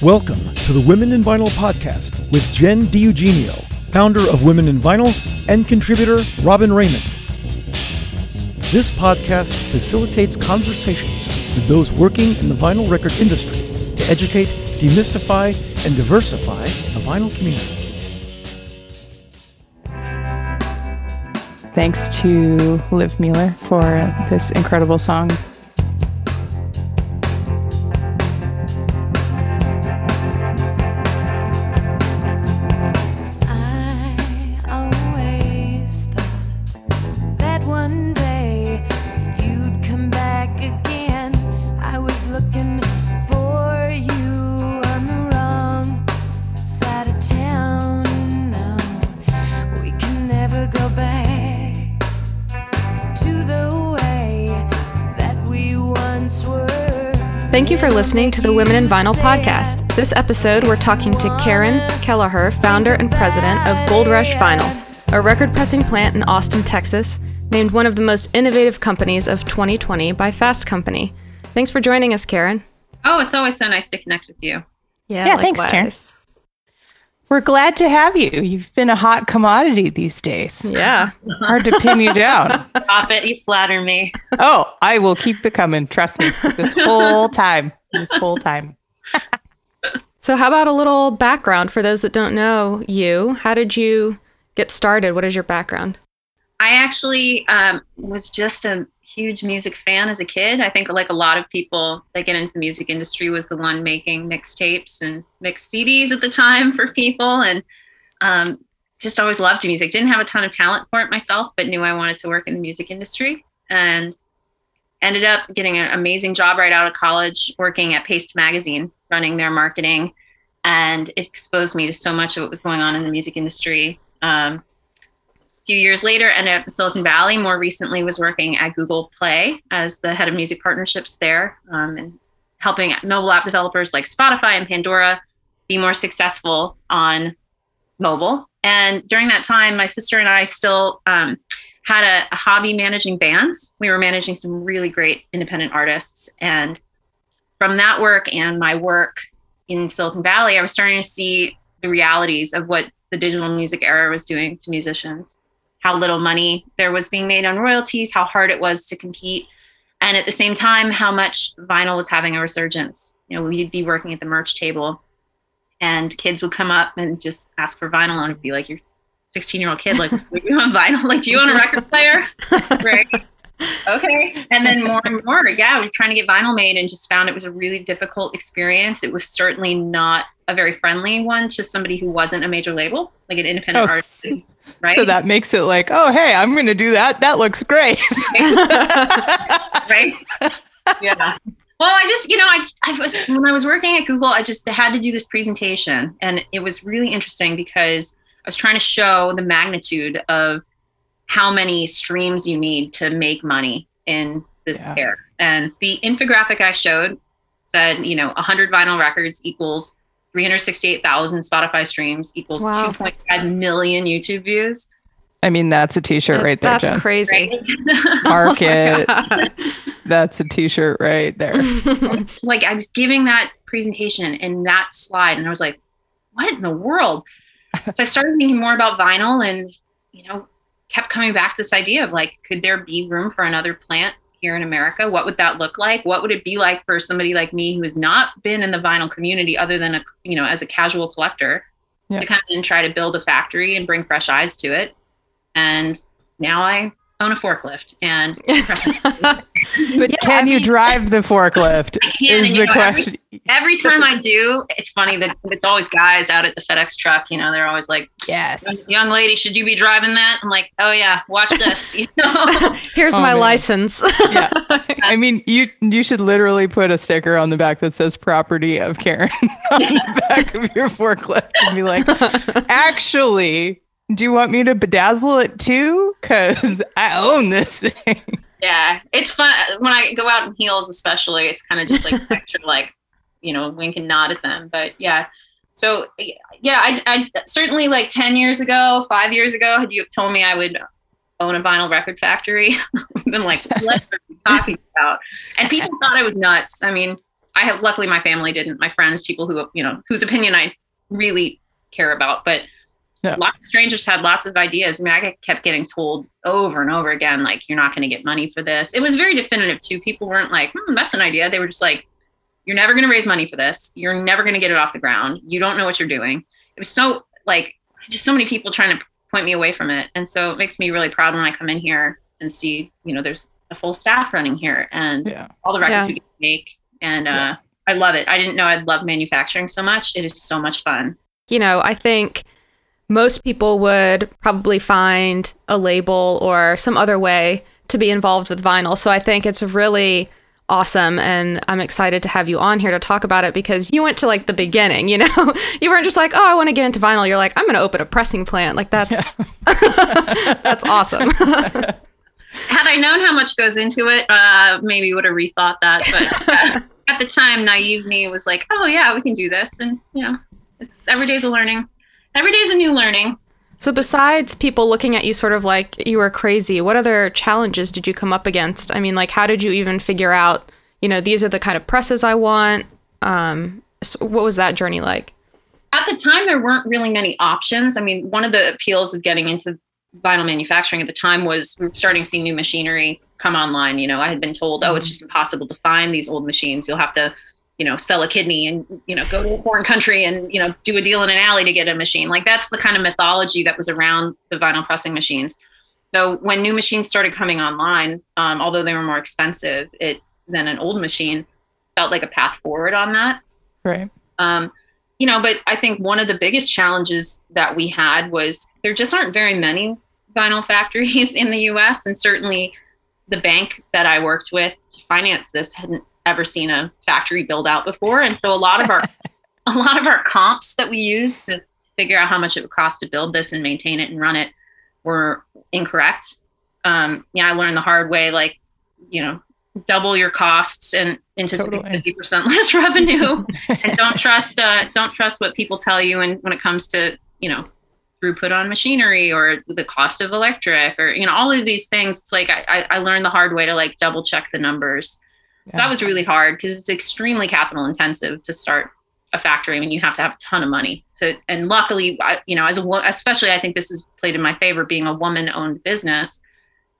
Welcome to the Women in Vinyl podcast with Jenn D'Eugenio, founder of Women in Vinyl, and contributor Robyn Raymond. This podcast facilitates conversations with those working in the vinyl record industry to educate, demystify, and diversify the vinyl community. Thanks to Liv Mueller for this incredible song. Thank you for listening to the Women in Vinyl podcast. This episode, we're talking to Caren Kelleher, founder and president of Gold Rush Vinyl, a record pressing plant in Austin, Texas, named one of the most innovative companies of 2020 by Fast Company. Thanks for joining us, Caren. Oh, it's always so nice to connect with you. Yeah, thanks, Caren. We're glad to have you. You've been a hot commodity these days. Yeah. Hard to pin you down. Stop it. You flatter me. Oh, I will keep it coming. Trust me. This whole time. This whole time. So, how about a little background for those that don't know you? How did you get started? What is your background? I actually um, was just a huge music fan as a kid. I think, like a lot of people that get into the music industry, was the one making mixtapes and mixed CDs at the time for people, and um, just always loved music. Didn't have a ton of talent for it myself, but knew I wanted to work in the music industry, and ended up getting an amazing job right out of college, working at Paste Magazine, running their marketing, and it exposed me to so much of what was going on in the music industry. Um, few years later ended up in Silicon Valley. More recently, was working at Google Play as the head of music partnerships there, um, and helping mobile app developers like Spotify and Pandora be more successful on mobile. And during that time, my sister and I still um, had a, a hobby managing bands. We were managing some really great independent artists, and from that work and my work in Silicon Valley, I was starting to see the realities of what the digital music era was doing to musicians how little money there was being made on royalties, how hard it was to compete, and at the same time, how much vinyl was having a resurgence. You know, we'd be working at the merch table, and kids would come up and just ask for vinyl, and it'd be like, "You're 16 year old kid, like, do you want vinyl? Like, do you want a record player?" right. Okay. And then more and more, yeah, we were trying to get vinyl made and just found it was a really difficult experience. It was certainly not a very friendly one to somebody who wasn't a major label, like an independent Oh, artist. Right. So that makes it like, oh, hey, I'm going to do that. That looks great. right? yeah. Well, I just, you know, I, I was when I was working at Google, I just had to do this presentation, and it was really interesting because I was trying to show the magnitude of how many streams you need to make money in this Yeah. era. And the infographic I showed said, you know, 100 vinyl records equals 368,000 Spotify streams equals Wow. 2.5 million YouTube views. I mean, that's a t shirt right there, That's Jenn. crazy. Right? Mark Oh it. That's a t shirt right there. like I was giving that presentation and that slide, and I was like, "What in the world?" so I started thinking more about vinyl, and you know, kept coming back to this idea of like, could there be room for another plant here in America? What would that look like? What would it be like for somebody like me who has not been in the vinyl community, other than a you know, as a casual collector, Yeah. to kind of try to build a factory and bring fresh eyes to it? And now I own a forklift and But Yeah, can I you mean- drive the forklift? I can, Is the know, every- question. every time I do, it's funny that it's always guys out at the FedEx truck. You know, they're always like, Yes. "Young lady, should you be driving that?" I'm like, "Oh yeah, watch this." You know, Here's Oh, my man. license. Yeah. I mean, you you should literally put a sticker on the back that says "property of Caren" on the back of your forklift and be like, "Actually, do you want me to bedazzle it too? Because I own this thing." yeah, it's fun when I go out in heels, especially. It's kind of just like extra, like you know, wink and nod at them. But yeah, so yeah, I, I certainly like ten years ago, five years ago, had you told me I would own a vinyl record factory, I've been like, what are you talking about? And people thought I was nuts. I mean, I have luckily my family didn't. My friends, people who you know whose opinion I really care about, but Yeah. lots of strangers had lots of ideas. I mean, I kept getting told over and over again, like, you're not going to get money for this. It was very definitive too. People weren't like, hmm, that's an idea. They were just like, you're never going to raise money for this. You're never going to get it off the ground. You don't know what you're doing. It was so like just so many people trying to point me away from it. And so it makes me really proud when I come in here and see, you know, there's a full staff running here and Yeah. all the records Yeah. we get to make. And uh, Yeah. I love it. I didn't know I'd love manufacturing so much. It is so much fun. you know, I think most people would probably find a label or some other way to be involved with vinyl. So I think it's really awesome and I'm excited to have you on here to talk about it because you went to like the beginning, you know. you weren't just like, "Oh, I want to get into vinyl." You're like, "I'm going to open a pressing plant." Like that's that's awesome. Had I known how much goes into it, uh, maybe would have rethought that. But uh, at the time, naive me was like, oh, yeah, we can do this. And, you know, it's every day's a learning. Every day's a new learning. so besides people looking at you sort of like you were crazy, what other challenges did you come up against? I mean, like how did you even figure out, you know, these are the kind of presses I want? Um so what was that journey like? at the time there weren't really many options i mean one of the appeals of getting into vinyl manufacturing at the time was starting to see new machinery come online you know i had been told oh it's just impossible to find these old machines you'll have to you know sell a kidney and you know go to a foreign country and you know do a deal in an alley to get a machine like that's the kind of mythology that was around the vinyl pressing machines so when new machines started coming online um, although they were more expensive it than an old machine felt like a path forward on that Right. um, you know, but I think one of the biggest challenges that we had was there just aren't very many vinyl factories in the US. And certainly the bank that I worked with to finance this hadn't ever seen a factory build out before. And so a lot of our a lot of our comps that we used to figure out how much it would cost to build this and maintain it and run it were incorrect. Um, yeah, I learned the hard way, like, you know, double your costs and anticipate Totally. 50% less revenue and don't trust uh, don't trust what people tell you and when it comes to you know throughput on machinery or the cost of electric or you know all of these things it's like i, I- I learned the hard way to like double check the numbers so that was really hard because it's extremely capital intensive to start a factory when you have to have a ton of money to and luckily I, you know as a especially i think this has played in my favor being a woman owned business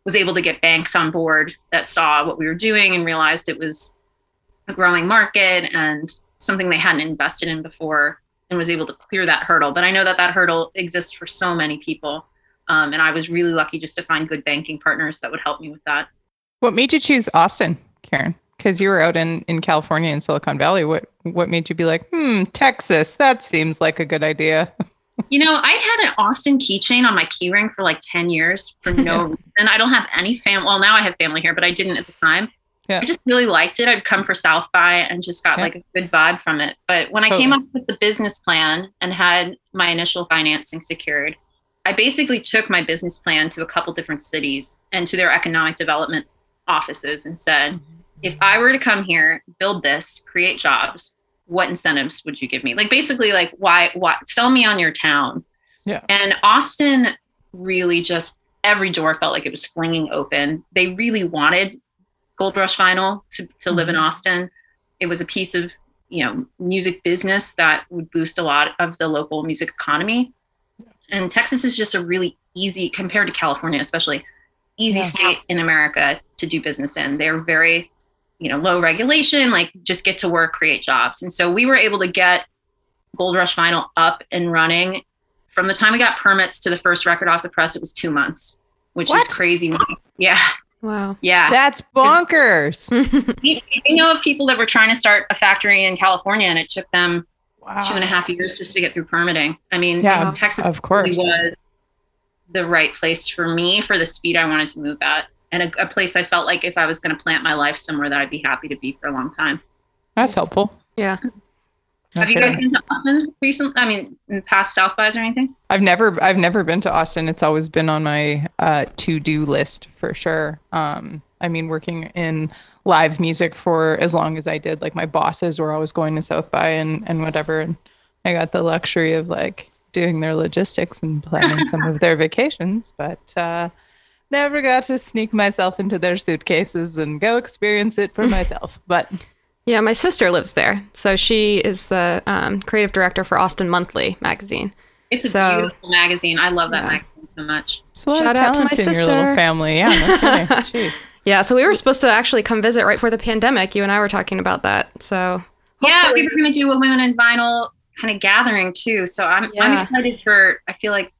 was able to get banks on board that saw what we were doing and realized it was a growing market and something they hadn't invested in before and was able to clear that hurdle. But I know that that hurdle exists for so many people. Um, and I was really lucky just to find good banking partners that would help me with that. What made you choose Austin, Caren? Because you were out in, in California in Silicon Valley. What what made you be like, hmm, Texas? That seems like a good idea. You know, I had an Austin keychain on my keyring for like 10 years for no reason. I don't have any family. Well, now I have family here, but I didn't at the time. Yeah. I just really liked it. I'd come for South by and just got Yeah. like a good vibe from it. But when I came up with the business plan and had my initial financing secured, I basically took my business plan to a couple different cities and to their economic development offices and said, if I were to come here, build this, create jobs, what incentives would you give me? Like basically like why why sell me on your town. Yeah. And Austin really just every door felt like it was flinging open. They really wanted Gold Rush Vinyl to, to live in mm-hmm. Austin. It was a piece of, you know, music business that would boost a lot of the local music economy. And Texas is just a really easy compared to California, especially easy Yeah. state in America to do business in. They're very you know, low regulation, like just get to work, create jobs. And so we were able to get Gold Rush Vinyl up and running. From the time we got permits to the first record off the press, it was two months, which What? is crazy. Yeah, Wow. yeah. That's bonkers. You you know of people that were trying to start a factory in California, and it took them Wow. two and a half years just to get through permitting. I mean, Yeah, Texas of course. really was the right place for me for the speed I wanted to move at, and a, a place I felt like if I was going to plant my life somewhere that I'd be happy to be for a long time. That's helpful. Yeah. Have you guys been to Austin recently? I mean, in past South bys or anything? I've never I've never been to Austin. It's always been on my uh, to do list for sure. Um, I mean, working in live music for as long as I did, like my bosses were always going to South by and and whatever, and I got the luxury of like doing their logistics and planning some of their vacations. But uh, never got to sneak myself into their suitcases and go experience it for myself. But Yeah, my sister lives there. So she is the um, creative director for Austin Monthly magazine. It's a So- beautiful magazine. I love that Yeah. magazine so much. it's a lot Shout out to my talent in your sister. little family. Yeah, no. Jeez. Yeah, so we were supposed to actually come visit right before the pandemic. You and I were talking about that. So Yeah, we were going to do a women in vinyl kind of gathering too. So I'm I'm excited for. I feel like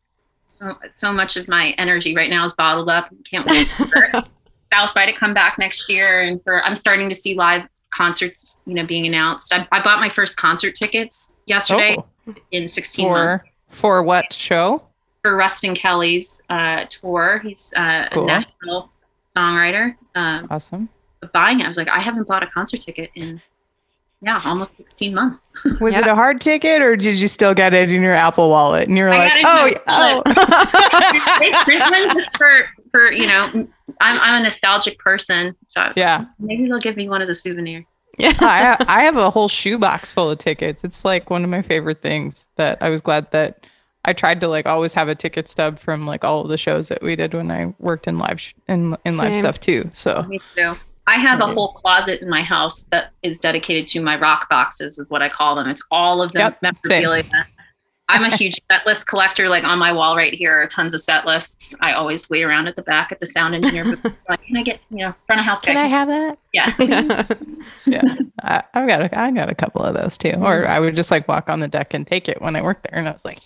so so much of my energy right now is bottled up. Can't wait for South by to come back next year, and for I'm starting to see live concerts. You know, being announced. I, I bought my first concert tickets yesterday Oh, in 16 months for for what show? for Ruston Kelly's uh, tour. He's uh, Cool. a national songwriter. Um, Awesome. buying it, I was like, I haven't bought a concert ticket in yeah almost 16 months. Was Yeah. it a hard ticket or did you still get it in your Apple wallet? And you're I like, got it in oh, my oh. they print ones just for for you know I'm I'm a nostalgic person, so I was like, yeah. maybe they'll give me one as a souvenir. yeah. I I have a whole shoebox full of tickets. It's like one of my favorite things that I was glad that I tried to like always have a ticket stub from like all of the shows that we did when I worked in live sh- in in live stuff too. So Me too. I have a whole closet in my house that is dedicated to my rock boxes, is what I call them. It's all of the Yep, same. memorabilia. I'm a huge set list collector. Like on my wall right here are tons of set lists. I always wait around at the back at the sound engineer. like, can I get you know front of house? can guy? I have that? Yeah. Yeah, I, I've got a, I got a couple of those too. Mm-hmm. Or I would just like walk on the deck and take it when I worked there, and I was like,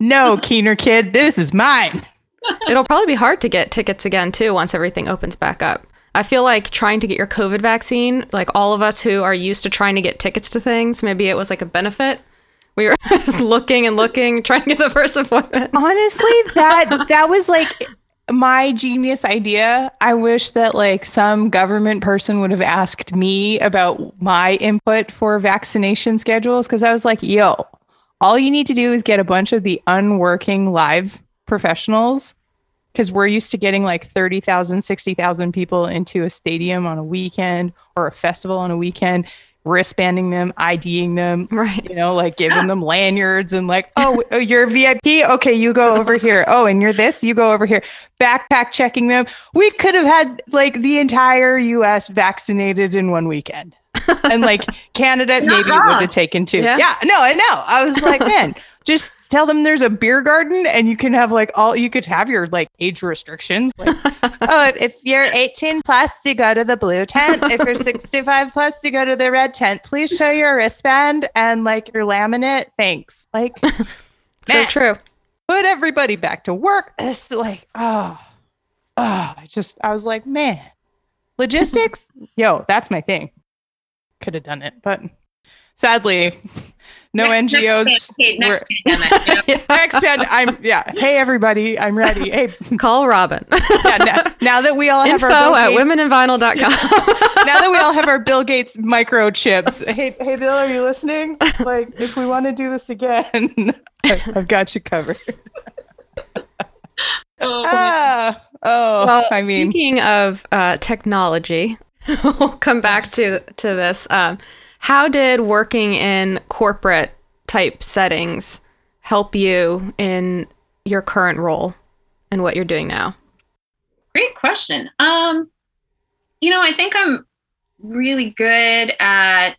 no, Keener kid, this is mine. It'll probably be hard to get tickets again too once everything opens back up. I feel like trying to get your COVID vaccine, like all of us who are used to trying to get tickets to things, maybe it was like a benefit. We were just looking and looking, trying to get the first appointment. honestly that that was like my genius idea i wish that like some government person would have asked me about my input for vaccination schedules because i was like yo all you need to do is get a bunch of the unworking live professionals because we're used to getting like 30,000, 60,000 people into a stadium on a weekend or a festival on a weekend, wristbanding them, IDing them, Right. you know, like giving them lanyards and like, oh, oh, you're VIP. Okay, you go over here. Oh, and you're this, you go over here. Backpack checking them. We could have had like the entire US vaccinated in one weekend. and like Canada, maybe it would have taken two. Yeah. yeah, no, I know. I was like, man, just tell them there's a beer garden and you can have like all you could have your like age restrictions. Like, oh, if you're 18 plus, you go to the blue tent. If you're 65 plus, you go to the red tent. Please show your wristband and like your laminate. Thanks. Like, So Man. true. put everybody back to work. It's like, oh, oh, I just, I was like, man, logistics, yo, that's my thing. Could have done it, but sadly, no Next- NGOs. Next, okay, next pandemic. you know? Next band, I'm yeah. Hey everybody, I'm ready. Hey, Call Robyn. yeah, now, now that we all have Info our Bill at Gates, womeninvinyl.com. now that we all have our Bill Gates microchips. Hey, hey Bill, are you listening? Like, if we want to do this again, I- I've got you covered. Oh, Ah, oh, well, I mean, speaking of uh, technology, we'll come back to to this. Um, how did working in corporate type settings help you in your current role and what you're doing now? Great question. Um, you know, I think I'm really good at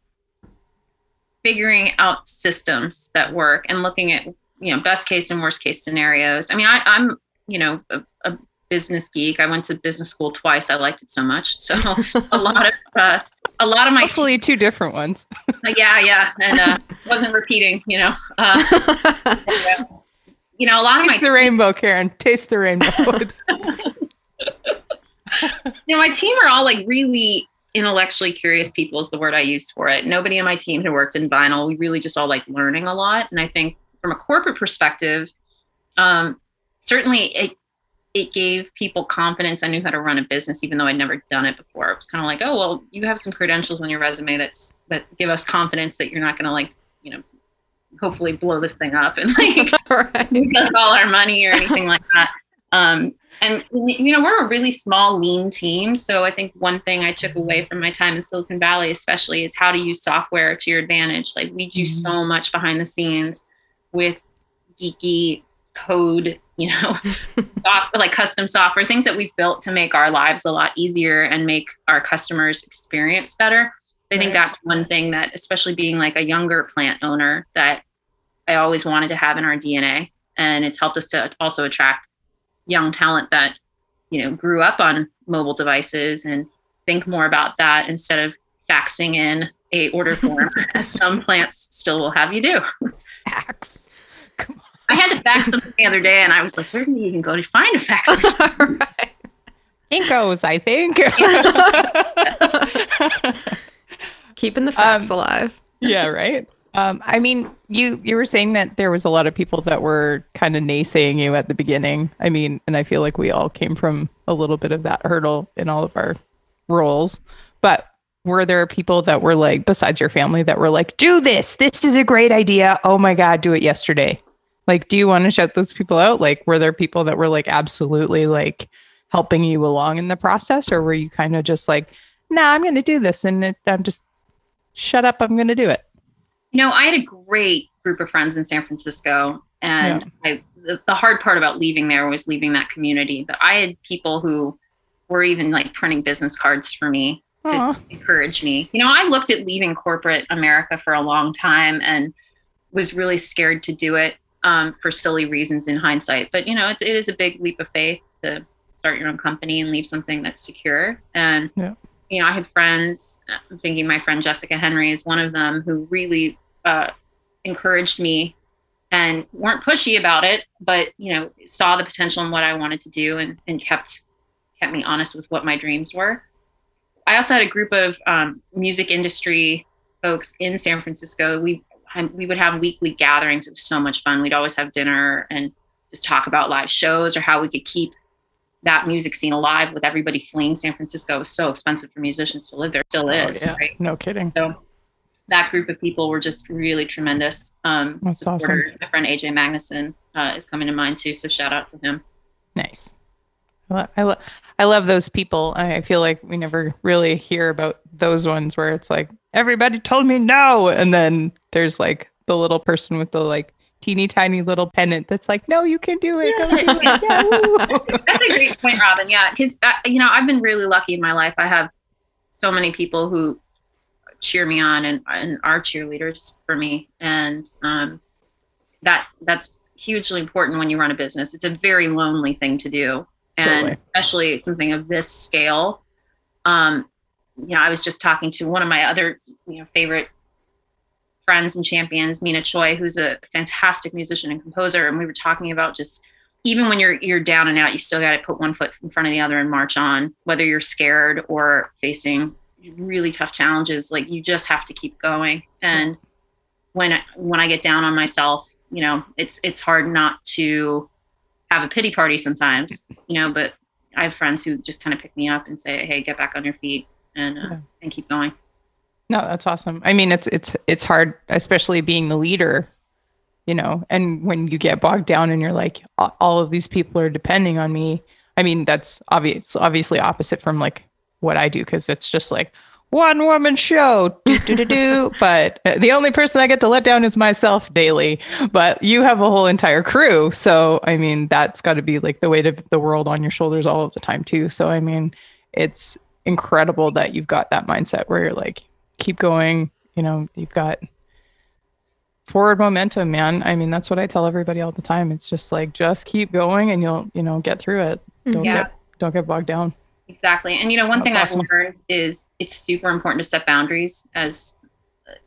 figuring out systems that work and looking at you know best case and worst case scenarios. I mean, I, I'm you know a, a business geek. I went to business school twice. I liked it so much. So a lot of uh, a lot of my hopefully two different ones. yeah yeah and uh, wasn't repeating. You know. Uh, you know, a lot of my Taste the rainbow, Caren. Taste the rainbow. You know, my team are all like really intellectually curious people is the word I used for it. Nobody on my team had worked in vinyl. We really just all like learning a lot. And I think from a corporate perspective, um, certainly it it gave people confidence. I knew how to run a business, even though I'd never done it before. It was kind of like, oh well, you have some credentials on your resume that's that give us confidence that you're not going to like, you know, hopefully blow this thing up and like right. lose us all our money or anything like that. Um, and you know, we're a really small, lean team. So I think one thing I took away from my time in Silicon Valley, especially, is how to use software to your advantage. Like we do Mhm. so much behind the scenes with geeky code, you know, soft, like custom software, things that we've built to make our lives a lot easier and make our customers experience better. I think that's one thing that, especially being like a younger plant owner, that I always wanted to have in our DNA. And it's helped us to also attract young talent that, you know, grew up on mobile devices and think more about that instead of faxing in a order form, as some plants still will have you do. Fax. Come on. I had to fax something the other day, and I was like, "Where do you even go to find a fax machine?" right. Kinkos, I think. Keeping the facts Um, alive. yeah, right. Um, I mean, you you were saying that there was a lot of people that were kind of naysaying you at the beginning. I mean, and I feel like we all came from a little bit of that hurdle in all of our roles. But were there people that were like, besides your family, that were like, "Do this. This is a great idea. Oh my god, do it yesterday." Like, do you want to shout those people out? Like, were there people that were like absolutely like helping you along in the process, or were you kind of just like, "Nah, I'm going to do this," and it, I'm just shut up. I'm going to do it. You know, I had a great group of friends in San Francisco, and I, the, the hard part about leaving there was leaving that community. But I had people who were even like printing business cards for me to Aw. encourage me. You know, I looked at leaving corporate America for a long time and was really scared to do it um, for silly reasons in hindsight. But you know, it, it is a big leap of faith to start your own company and leave something that's secure. And Yeah. you know, I had friends. I'm thinking my friend Jessica Henry is one of them who really uh, encouraged me and weren't pushy about it, but you know, saw the potential in what I wanted to do and and kept kept me honest with what my dreams were. I also had a group of um, music industry folks in San Francisco. We we would have weekly gatherings. It was so much fun. We'd always have dinner and just talk about live shows or how we could keep that music scene alive with everybody fleeing San Francisco. It was so expensive for musicians to live there. Still is. Oh, yeah. Right? No kidding. So that group of people were just really tremendous. Um, That's supporters. My friend AJ Magnuson uh, is coming to mind too. So shout out to him. Nice. I, lo- I, lo- I love those people. I feel like we never really hear about those ones where it's like everybody told me no, and then there's like the little person with the like teeny tiny little pennant that's like, no, you can do it. Go do it. Yeah. That's a great point, Robyn. Yeah, because uh, you know I've been really lucky in my life. I have so many people who cheer me on and, and are cheerleaders for me, and um, that that's hugely important when you run a business. It's a very lonely thing to do, and Totally. especially something of this scale. Um, you know, I was just talking to one of my other you know favorite friends and champions, Mina Choi, who's a fantastic musician and composer, and we were talking about just even when you're you're down and out, you still got to put one foot in front of the other and march on, whether you're scared or facing really tough challenges. Like you just have to keep going. And when I, when I get down on myself, you know, it's it's hard not to have a pity party sometimes, you know. But I have friends who just kind of pick me up and say, "Hey, get back on your feet and uh, Yeah. and keep going." No, that's awesome. I mean, it's it's it's hard, especially being the leader, you know. And when you get bogged down and you're like, all of these people are depending on me. I mean, that's obvious, obviously opposite from like what I do because it's just like one woman show, do, do, do, do. but uh, the only person I get to let down is myself daily. But you have a whole entire crew, so I mean, that's got to be like the weight of the world on your shoulders all of the time too. So I mean, it's incredible that you've got that mindset where you're like keep going you know you've got forward momentum man i mean that's what i tell everybody all the time it's just like just keep going and you'll you know get through it don't Yeah. get don't get bogged down Exactly. And you know, one That's thing awesome. I've learned is it's super important to set boundaries as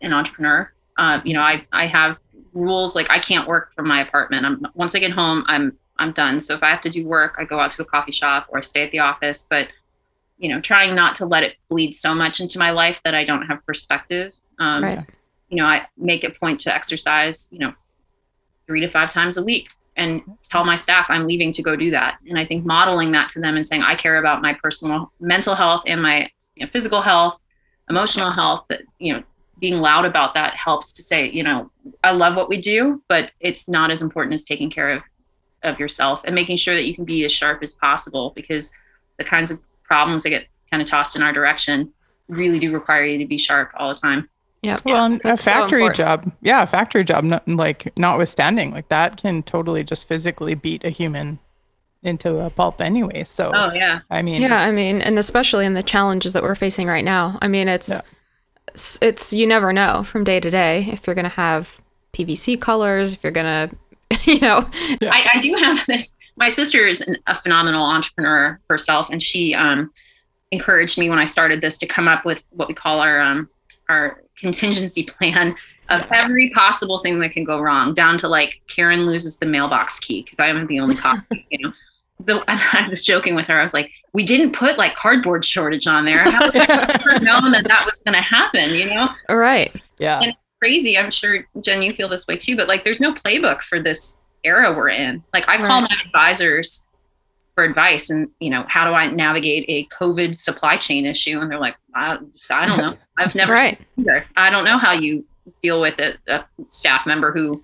an entrepreneur. Uh, you know, I I have rules like I can't work from my apartment. I'm once I get home, I'm I'm done. So if I have to do work, I go out to a coffee shop or I stay at the office. But you know, trying not to let it bleed so much into my life that I don't have perspective. Um, Right. You know, I make a point to exercise. You know, three to five times a week and tell my staff I'm leaving to go do that. And I think modeling that to them and saying I care about my personal mental health and my you know, physical health, emotional health, that you know, being loud about that helps to say, you know, I love what we do, but it's not as important as taking care of of yourself and making sure that you can be as sharp as possible because the kinds of problems that get kind of tossed in our direction really do require you to be sharp all the time. Yep. Well, and a That's so factory job, yeah, a factory job, not, like notwithstanding, like that can totally just physically beat a human into a pulp anyway. So, Oh yeah. I mean, Yeah, I mean, and especially in the challenges that we're facing right now. I mean, it's Yeah. it's, it's you never know from day to day if you're going to have PVC colors, if you're going to you know, I, I do have this. My sister is an, a phenomenal entrepreneur herself, and she um, encouraged me when I started this to come up with what we call our um, our contingency plan of every possible thing that can go wrong, down to like Caren loses the mailbox key because I am the only copy. You know, the, I was joking with her. I was like, we didn't put like cardboard shortage on there. How would I ever known that that was going to happen? You know, all right. yeah, And- crazy. I'm sure Jenn, you feel this way too. But like, there's no playbook for this era we're in. Like, I call Right. my advisors for advice, and you know, how do I navigate a COVID supply chain issue? And they're like, I, I don't know. I've never Right. either. I don't know how you deal with a, a staff member who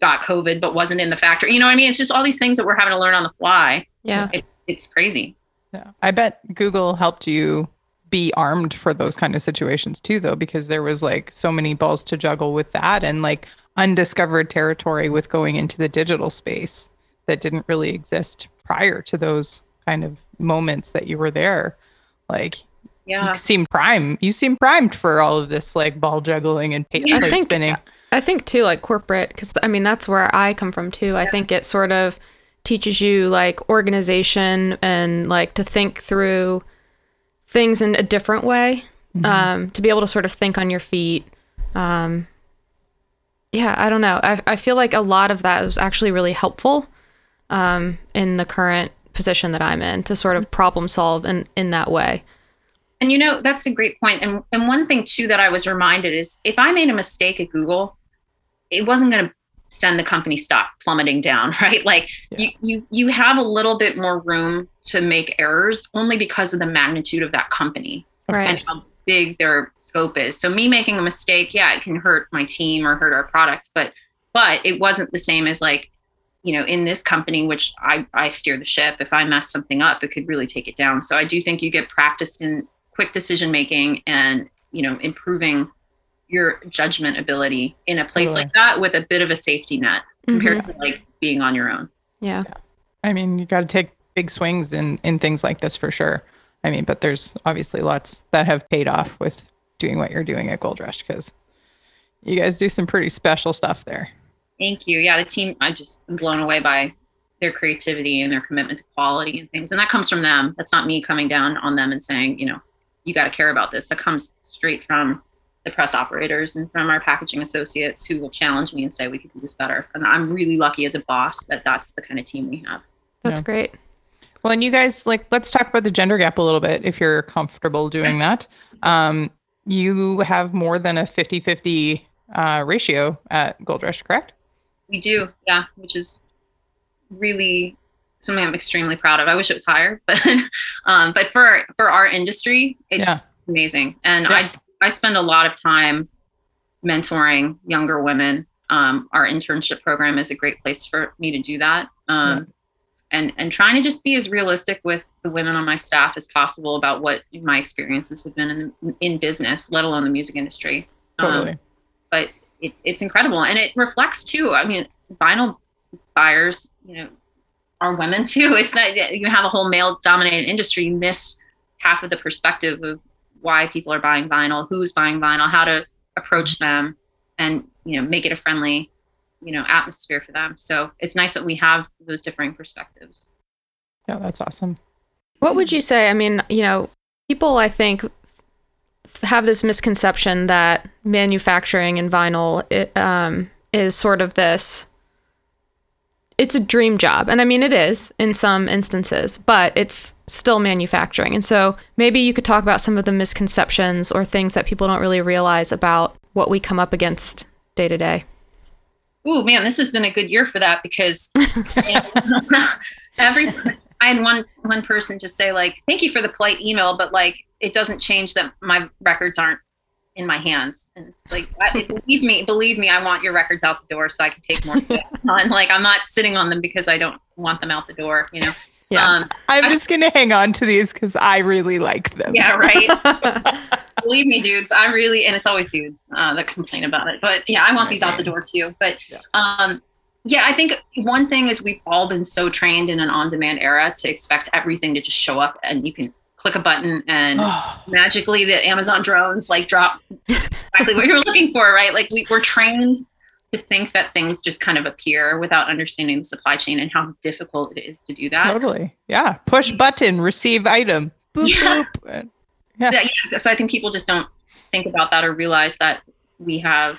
got COVID but wasn't in the factory. You know what I mean? It's just all these things that we're having to learn on the fly. Yeah. It, it's crazy. yeah. I bet Google helped you be armed for those kind of situations too, though, because there was like so many balls to juggle with that and like undiscovered territory with going into the digital space that didn't really exist prior to those kind of moments that you were there. Like Yeah. you seem prime. You seem primed for all of this like ball juggling and pa- I plate think- spinning. I think too, like corporate, because I mean that's where I come from too. I think it sort of teaches you like organization and like to think through things in a different way, um, to be able to sort of think on your feet. Um, yeah, I don't know. I I feel like a lot of that was actually really helpful um, in the current position that I'm in to sort of problem solve in in that way. And you know, that's a great point. And and one thing too that I was reminded is if I made a mistake at Google, it wasn't going to send the company stock plummeting down, right? Like you you you have a little bit more room to make errors only because of the magnitude of that company Right. and how big their scope is. So me making a mistake, yeah, it can hurt my team or hurt our product, but but it wasn't the same as like you know in this company which I, I steer the ship if i mess something up it could really take it down so i do think you get practiced in quick decision making and you know improving your judgment ability in a place Totally. like that with a bit of a safety net Mhm. compared to like being on your own Yeah. I mean, you got to take big swings in in things like this for sure. I mean, but there's obviously lots that have paid off with doing what you're doing at Gold Rush because you guys do some pretty special stuff there. Thank you. Yeah, the team, I just am blown away by their creativity and their commitment to quality and things. And that comes from them. That's not me coming down on them and saying, you know, you got to care about this. That comes straight from the press operators and from our packaging associates who will challenge me and say, we could do this better. And I'm really lucky as a boss that that's the kind of team we have. That's Yeah. great. Well, and you guys like let's talk about the gender gap a little bit if you're comfortable doing that. Um, you have more than a 50-50 uh, ratio at Gold Rush, correct? We do, yeah, which is really something I'm extremely proud of. I wish it was higher, but um, but for for our industry, it's Yeah. amazing. And Yeah. I I spend a lot of time mentoring younger women. Um, our internship program is a great place for me to do that. Um, And, and trying to just be as realistic with the women on my staff as possible about what my experiences have been in, in business, let alone the music industry. Um, Totally. but it, it's incredible and it reflects too i mean vinyl buyers you know are women too it's not you have a whole male dominated industry you miss half of the perspective of why people are buying vinyl who's buying vinyl how to approach them and you know make it a friendly you know atmosphere for them so it's nice that we have those differing perspectives yeah, that's awesome. What would you say? I mean, you know, people I think have this misconception that manufacturing and vinyl it, um, is sort of this. It's a dream job, and I mean it is in some instances, but it's still manufacturing. And so maybe you could talk about some of the misconceptions or things that people don't really realize about what we come up against day to day. Ooh, man, this has been a good year for that because every I had one one person just say like, "Thank you for the polite email," but like, it doesn't change that my records aren't in my hands. And it's like, I, believe me, believe me, I want your records out the door so I can take more on. Like, I'm not sitting on them because I don't want them out the door. You know? Yeah. Um, I'm I- just gonna hang on to these because I really like them. yeah. Right. believe me, dudes. I really, and it's always dudes uh, that complain about it. But yeah, I want these out the door too. But Yeah. um, yeah, I think one thing is we've all been so trained in an on-demand era to expect everything to just show up and you can click a button and magically the Amazon drones like drop exactly what you're looking for, right? Like we, we're trained to think that things just kind of appear without understanding the supply chain and how difficult it is to do that. Totally. Yeah. Push button, receive item. Boop, Yeah. boop. Yeah. So, yeah, so I think people just don't think about that or realize that we have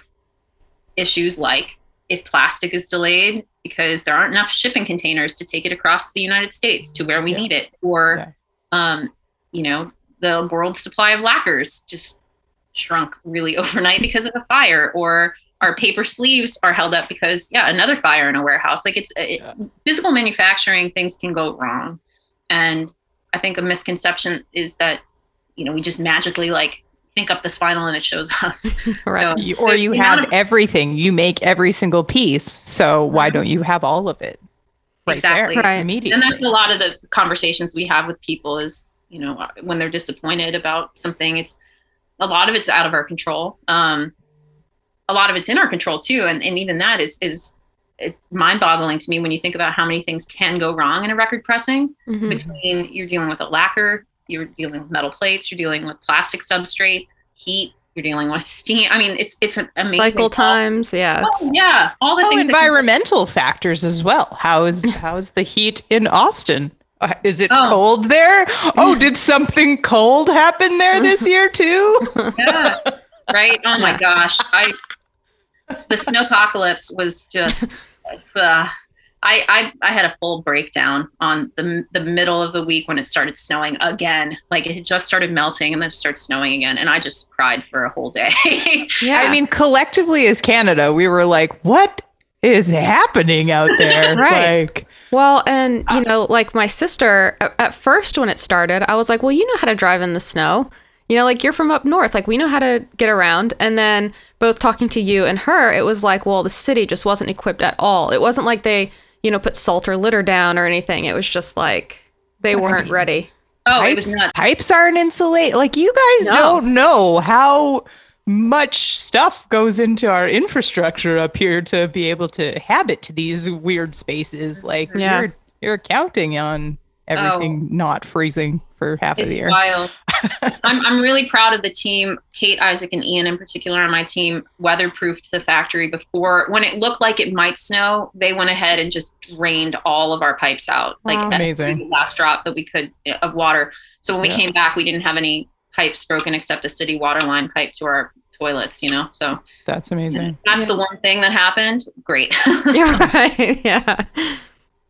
issues like if plastic is delayed because there aren't enough shipping containers to take it across the United States to where we Yeah. need it, or Yeah. um, you know, the world supply of lacquers just shrunk really overnight because of a fire, or our paper sleeves are held up because yeah, another fire in a warehouse. Like it's it, Yeah. physical manufacturing, things can go wrong, and I think a misconception is that you know we just magically like think up the spinal and it shows up. Right. So- You- or you have of- everything. You make every single piece. So why don't you have all of it? Right Exactly. There, Right. Immediately. and that's a lot of the conversations we have with people is you know when they're disappointed about something it's a lot of it's out of our control um a lot of it's in our control too and, and even that is is mind-boggling to me when you think about how many things can go wrong in a record pressing Mhm. between you're dealing with a lacquer you're dealing with metal plates you're dealing with plastic substrate heat you're dealing with steam i mean it's it's an amazing Cycle times. Yeah. oh, yeah all the oh, things that can- environmental factors as well. How is how is the heat in Austin? Uh, is it Oh. cold there? Oh, did something cold happen there this year too? yeah. right oh my gosh i the snowpocalypse was just uh, I, I i had a full breakdown on the the middle of the week when it started snowing again like it had just started melting and then it started snowing again and i just cried for a whole day yeah. I mean, collectively as Canada, we were like, what is happening out there? Right. Like, Well, and you uh, know, like my sister, a- at first when it started, I was like, well, you know how to drive in the snow. You know, like you're from up north, like we know how to get around. And then both talking to you and her, it was like, well, the city just wasn't equipped at all. It wasn't like they, you know, put salt or litter down or anything. It was just like they weren't ready. oh it pipes, was nuts pipes aren't insulated. Like, you guys No. don't know how much stuff goes into our infrastructure up here to be able to habit to these weird spaces. Like, Yeah. you're, you're counting on Oh. everything not freezing for half of the year. wild I'm, I'm really proud of the team kate isaac and ian in particular on my team weatherproofed the factory before when it looked like it might snow they went ahead and just drained all of our pipes out like Wow. Amazing. the last drop that we could of water so when we Yeah. came back we didn't have any pipes broken except a city water line pipe to our toilets you know so That's amazing. that's the one thing that happened great You're right. Yeah.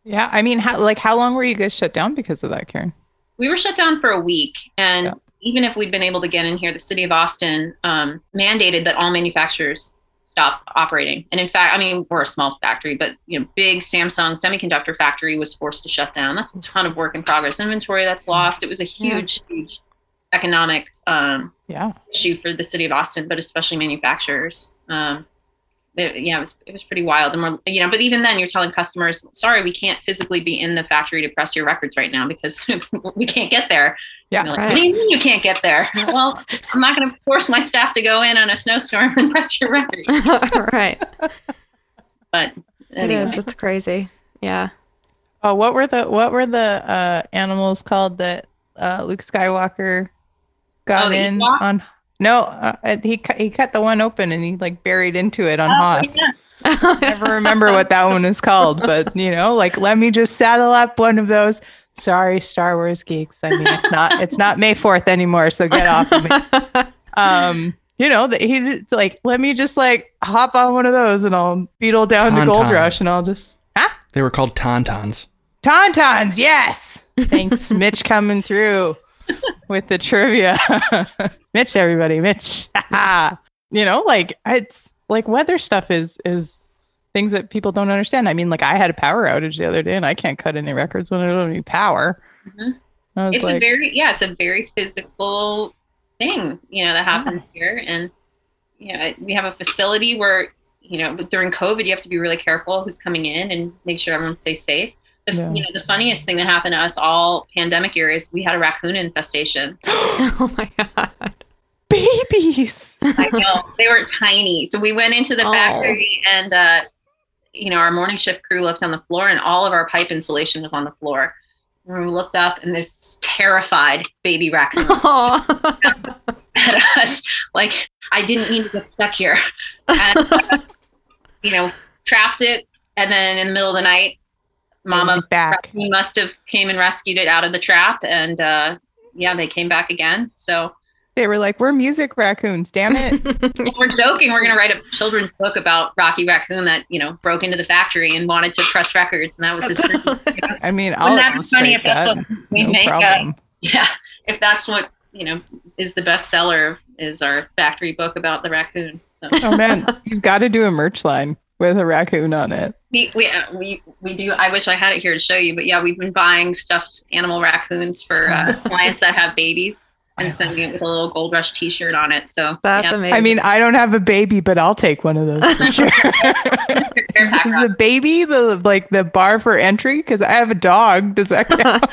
Yeah. I mean, how, like, how long were you guys shut down because of that, Caren? we were shut down for a week and Yeah. even if we'd been able to get in here the city of austin um, mandated that all manufacturers stop operating and in fact i mean we're a small factory but you know big samsung semiconductor factory was forced to shut down that's a ton of work in progress inventory that's lost it was a huge huge economic um, Yeah. issue for the city of austin but especially manufacturers um, it, yeah, it was, it was pretty wild. And we're, you know, but even then you're telling customers, sorry, we can't physically be in the factory to press your records right now because we can't get there. Yeah. Like, Right. What do you mean you can't get there? well, I'm not going to force my staff to go in on a snowstorm and press your records. right. But It anyway. is. It's crazy. Yeah. Oh, what were the what were the uh, animals called that uh, Luke Skywalker got Oh, in Ewoks? on? No, uh, he cut, he cut the one open and he like buried into it on Oh, Hoth. yes. I never remember what that one is called, but you know, like let me just saddle up one of those. Sorry, Star Wars geeks. I mean, it's not it's not May fourth anymore, so get off of me. Um, you know, that he just, like let me just like hop on one of those and I'll beetle down to Gold Rush and I'll just huh? They were called tauntauns. Tauntauns, yes. Thanks, Mitch, coming through with the trivia. Mitch, everybody, Mitch. you know, like it's like weather stuff is is things that people don't understand. I mean, like I had a power outage the other day, and I can't cut any records when I don't have any power. Mhm. It's like, a very, yeah, it's a very physical thing, you know, that happens here. And, you know, we have a facility where, you know, during COVID, you have to be really careful who's coming in and make sure everyone stays safe. The, Yeah. You know, the funniest thing that happened to us all pandemic year is we had a raccoon infestation. oh my god. Babies. I know they were tiny. So we went into the Oh. factory and uh, you know, our morning shift crew looked on the floor and all of our pipe insulation was on the floor. And we looked up and this terrified baby raccoon at us. Like, I didn't mean to get stuck here. And, uh, you know, trapped it. And then in the middle of the night, mama back. must have came and rescued it out of the trap. And uh, yeah, they came back again. So They were like, "We're music raccoons, damn it!" we're joking. We're going to write a children's book about Rocky Raccoon that, you know, broke into the factory and wanted to press records. And that was his dream. I mean, I'll Wouldn't that be funny if that's that. what we no make? Uh, problem. yeah. If that's what, you know, is the bestseller is our factory book about the raccoon. So. oh man, you've got to do a merch line with a raccoon on it. We, we, uh, we, we do. I wish I had it here to show you, but yeah, we've been buying stuffed animal raccoons for uh, clients that have babies and sending it with a little Gold Rush T-shirt on it. So That's yeah, amazing. I mean, I don't have a baby, but I'll take one of those for sure. is, rock. the baby the like the bar for entry? Because I have a dog. Does that count?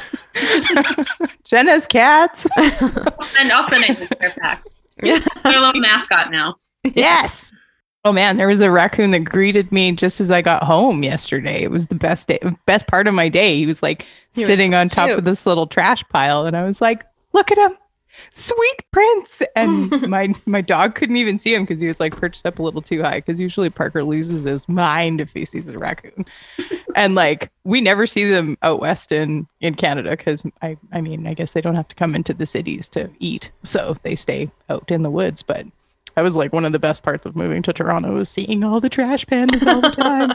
Jenn has cats. I'll send up in it with fair pack. They're a little mascot now. yes. Oh man, there was a raccoon that greeted me just as I got home yesterday. It was the best day, best part of my day. He was like He was sitting on top cute. of this little trash pile, and I was like, "Look at him, sweet prince!" And my my dog couldn't even see him because he was like perched up a little too high. Because usually Parker loses his mind if he sees a raccoon, and like we never see them out west in in Canada because I I mean I guess they don't have to come into the cities to eat, so they stay out in the woods, but. That was like one of the best parts of moving to Toronto was seeing all the trash pandas all the time.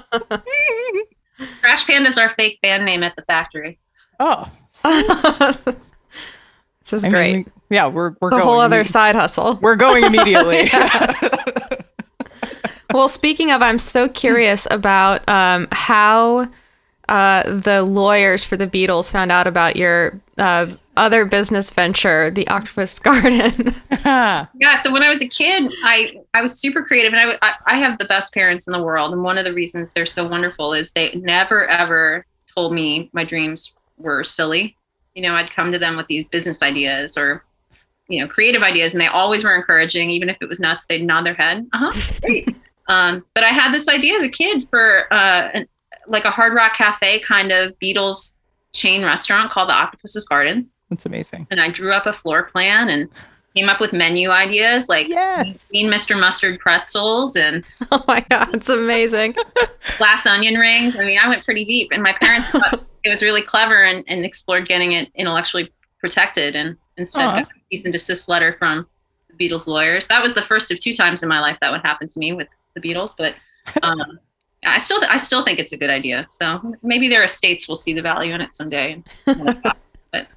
Trash Panda is our fake band name at the factory. oh, this is I great. we- yeah, we're we're the going. whole other We- side hustle. We're going immediately. Well, speaking of, I'm so curious about um, how uh, the lawyers for the Beatles found out about your uh, other business venture, the Octopus Garden. Yeah, so when I was a kid, I I was super creative, and I, w- I I have the best parents in the world, and one of the reasons they're so wonderful is they never ever told me my dreams were silly. You know, I'd come to them with these business ideas or you know creative ideas, and they always were encouraging, even if it was nuts. They'd nod their head, uh huh, great. um, but I had this idea as a kid for uh, an, like a Hard Rock Cafe kind of Beatles chain restaurant called the Octopus's Garden That's amazing. and I drew up a floor plan and came up with menu ideas like Yes. Mean Mr. Mustard pretzels and oh my God, it's amazing. glass onion rings. I mean, I went pretty deep, and my parents thought it was really clever and, and explored getting it intellectually protected, and instead cease and desist letter from the Beatles lawyers. That was the first of two times in my life that would happen to me with the Beatles, but. Um, I still, I still think it's a good idea. So maybe their estates will see the value in it someday.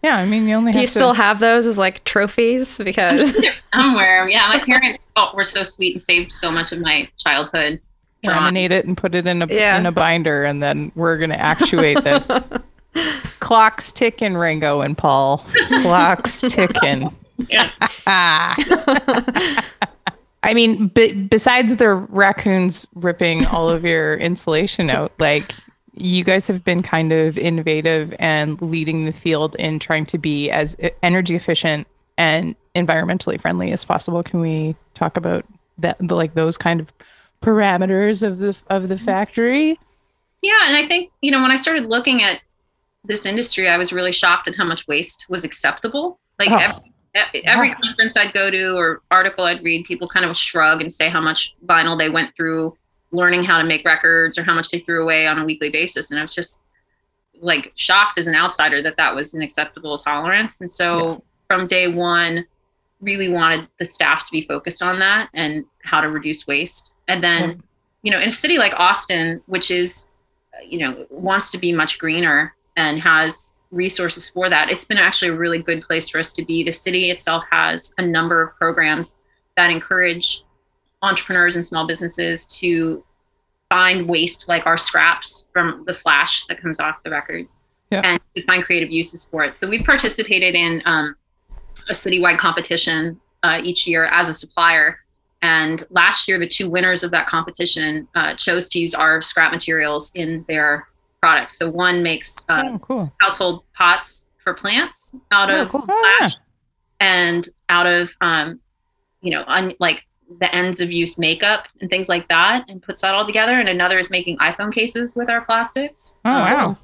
Yeah, I mean, you only Do have you to still have those as like trophies? Because Somewhere, yeah. My parents oh, were so sweet and saved so much of my childhood. drawing. laminate it and put it in a Yeah. in a binder, and then we're gonna actuate this. Clocks ticking, Ringo and Paul. Clocks ticking. Yeah. I mean, besides the raccoons ripping all of your insulation out, like you guys have been kind of innovative and leading the field in trying to be as energy efficient and environmentally friendly as possible. Can we talk about that, the, like those kind of parameters of the of the factory? Yeah, and I think you know when I started looking at this industry, I was really shocked at how much waste was acceptable. Like Oh, every, every yeah. conference I'd go to or article I'd read, people kind of shrug and say how much vinyl they went through learning how to make records or how much they threw away on a weekly basis, and I was just like shocked as an outsider that that was an acceptable tolerance. And so from day one, really wanted the staff to be focused on that and how to reduce waste. And then, Yeah. you know, in a city like Austin, which is, you know, wants to be much greener and has resources for that, it's been actually a really good place for us to be. The city itself has a number of programs that encourage entrepreneurs and small businesses to find waste like our scraps from the flash that comes off the records Yeah. and to find creative uses for it. So we've participated in um, a citywide competition uh, each year as a supplier. And last year, the two winners of that competition uh, chose to use our scrap materials in their products. So one makes uh, oh, cool. household pots for plants out Oh, of cool. Ah, flash and out of um, you know, un, like the ends of use makeup and things like that, and puts that all together. And another is making iPhone cases with our plastics. Oh wow.